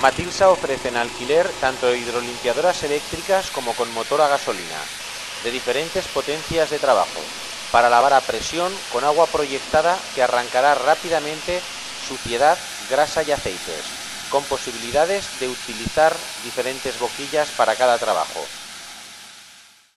Matilsa ofrece en alquiler tanto hidrolimpiadoras eléctricas como con motor a gasolina, de diferentes potencias de trabajo, para lavar a presión con agua proyectada que arrancará rápidamente suciedad, grasa y aceites, con posibilidades de utilizar diferentes boquillas para cada trabajo.